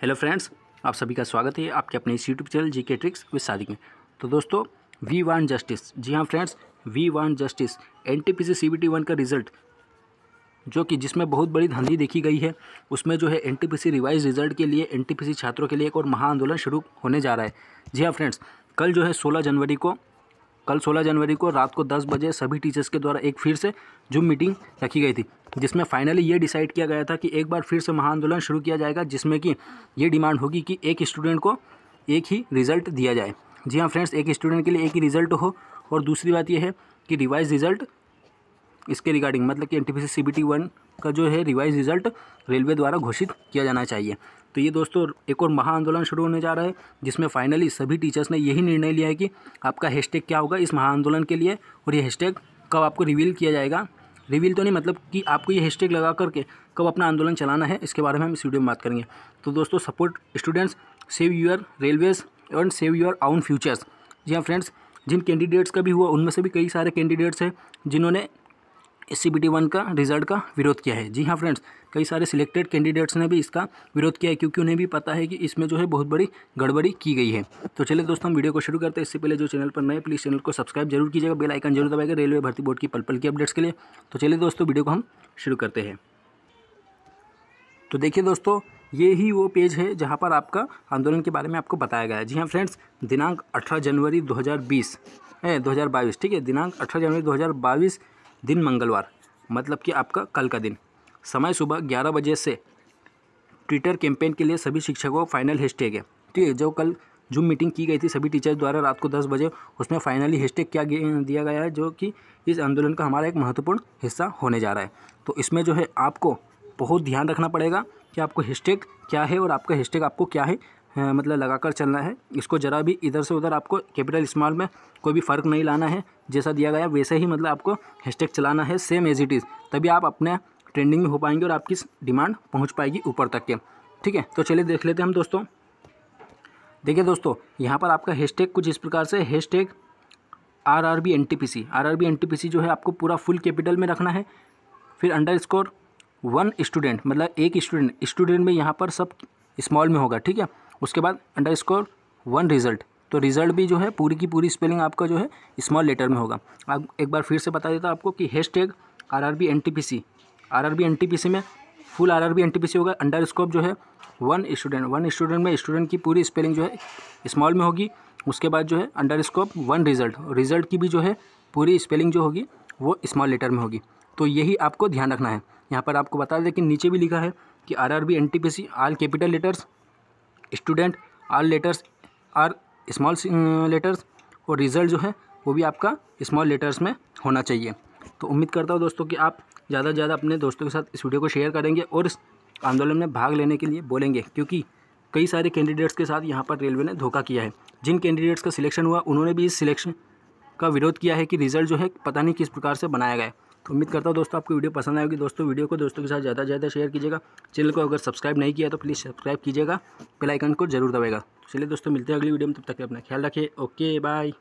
Hello friends, आप सभी का स्वागत है आपके अपने इस यूट्यूब चैनल जी के ट्रिक्स विद सादिक में। तो दोस्तों वी वन जस्टिस जी हाँ friends we one justice N T P C C B T one का रिज़ल्ट जो कि जिसमें बहुत बड़ी धंधी देखी गई है, उसमें जो है N T P C revise result के लिए एन टी पी सी छात्रों के लिए एक और महाआंदोलन शुरू होने जा रहा है। जी हाँ फ्रेंड्स, कल जो है सोलह जनवरी को कल 16 जनवरी को रात को 10 बजे सभी टीचर्स के द्वारा एक फिर से जूम मीटिंग रखी गई थी, जिसमें फाइनली ये डिसाइड किया गया था कि एक बार फिर से महाआंदोलन शुरू किया जाएगा, जिसमें कि ये डिमांड होगी कि एक स्टूडेंट को एक ही रिज़ल्ट दिया जाए। जी हाँ फ्रेंड्स एक स्टूडेंट के लिए एक ही रिज़ल्ट हो और दूसरी बात यह है कि रिवाइज रिज़ल्ट इसके रिगार्डिंग मतलब कि एन टी पी वन का जो है रिवाइज रिज़ल्ट रेलवे द्वारा घोषित किया जाना चाहिए। तो ये दोस्तों एक और महा आंदोलन शुरू होने जा रहा है, जिसमें फाइनली सभी टीचर्स ने यही निर्णय लिया है कि आपका हैशटैग क्या होगा इस महा आंदोलन के लिए और ये हैशटैग कब आपको रिवील किया जाएगा। रिवील तो नहीं मतलब कि आपको ये हैशटैग लगा करके कब अपना आंदोलन चलाना है, इसके बारे में हम इस वीडियो में बात करेंगे। तो दोस्तों support students save your railways and save your own futures जी हाँ फ्रेंड्स जिन कैंडिडेट्स का भी हुआ, उनमें से भी कई सारे कैंडिडेट्स हैं, जिन्होंने एस वन का रिज़ल्ट का विरोध किया है। जी हाँ फ्रेंड्स कई सारे सिलेक्टेड कैंडिडेट्स ने भी इसका विरोध किया है क्योंकि उन्हें भी पता है कि इसमें जो है बहुत बड़ी गड़बड़ी की गई है। तो चलिए दोस्तों, हम वीडियो को शुरू करते हैं। इससे पहले जो चैनल पर नए प्लीज़ चैनल को सब्सक्राइब ज़रूर कीजिएगा। बेल आइकन ज़रूर दबाएगा रेलवे भर्ती बोर्ड की पल पल की अपडेट्स के लिए। तो चलिए दोस्तों, वीडियो को हम शुरू करते हैं। तो देखिए दोस्तों, ये ही वो पेज है जहाँ पर आपका आंदोलन के बारे में आपको बताया गया है। जी हाँ फ्रेंड्स दिनांक 18 जनवरी 2020 है 2022 ठीक है? दिनांक 18 जनवरी 2022 दिन मंगलवार मतलब कि आपका कल का दिन। समय सुबह ग्यारह बजे से ट्विटर कैंपेन के लिए सभी शिक्षकों को फाइनल हैशटैग है। ठीक है, जो कल जूम मीटिंग की गई थी सभी टीचर्स द्वारा रात को दस बजे, उसमें फाइनली हैशटैग क्या दिया गया है, जो कि इस आंदोलन का हमारा एक महत्वपूर्ण हिस्सा होने जा रहा है। तो इसमें जो है आपको बहुत ध्यान रखना पड़ेगा कि आपको हैशटैग क्या है और आपका हैशटैग आपको क्या है। मतलब लगाकर चलना है। इसको ज़रा भी इधर से उधर आपको कैपिटल स्मॉल में कोई भी फ़र्क नहीं लाना है। जैसा दिया गया, वैसे ही मतलब आपको हैशटैग चलाना है सेम एज इट इज़ तभी आप अपने ट्रेंडिंग में हो पाएँगे और आपकी डिमांड पहुँच पाएगी ऊपर तक के। ठीक है? तो चलिए देख लेते हैं हम दोस्तों। देखिए दोस्तों, यहाँ पर आपका हैशटैग कुछ इस प्रकार से hashtag R R B N T P C R R B N T P C जो है, आपको पूरा फुल कैपिटल में रखना है। फिर अंडर स्कोर वन स्टूडेंट मतलब एक स्टूडेंट स्टूडेंट में यहाँ पर सब स्मॉल में होगा, ठीक है? उसके बाद अंडर स्कोर वन रिज़ल्ट तो रिज़ल्ट भी जो है, पूरी की पूरी स्पेलिंग आपका जो है स्मॉल लेटर में होगा। आप एक बार फिर से बता देता आपको कि hashtag R R B N T P C R R B N T P C में full R R B N T P C होगा। अंडर स्कोप जो है वन स्टूडेंट वन स्टूडेंट में स्टूडेंट की पूरी स्पेलिंग जो है small में होगी। उसके बाद जो है under scope one result result की भी जो है, पूरी स्पेलिंग जो होगी, वो स्मॉल लेटर में होगी। तो यही आपको ध्यान रखना है। यहाँ पर आपको बता दें कि नीचे भी लिखा है कि R R B N T P C all capital letters student are letters are small letters और रिज़ल्ट जो है, वो भी आपका स्मॉल लेटर्स में होना चाहिए। तो उम्मीद करता हूँ दोस्तों कि आप ज़्यादा से ज़्यादा अपने दोस्तों के साथ इस वीडियो को शेयर करेंगे और इस आंदोलन में भाग लेने के लिए बोलेंगे, क्योंकि कई सारे कैंडिडेट्स के साथ यहाँ पर रेलवे ने धोखा किया है। जिन कैंडिडेट्स का सिलेक्शन हुआ, उन्होंने भी इस सिलेक्शन का विरोध किया है कि रिज़ल्ट जो है, पता नहीं किस प्रकार से बनाया गया है। तो उम्मीद करता हूँ दोस्तों आपको वीडियो पसंद आएगी। दोस्तों, वीडियो को दोस्तों के साथ ज़्यादा से ज़्यादा शेयर कीजिएगा। चैनल को अगर सब्सक्राइब नहीं किया तो प्लीज़ सब्सक्राइब कीजिएगा। बेल आइकन को ज़रूर दबाएगा। चलिए दोस्तों, मिलते हैं अगली वीडियो में। तब तक अपना ख्याल रखिए ओके बाय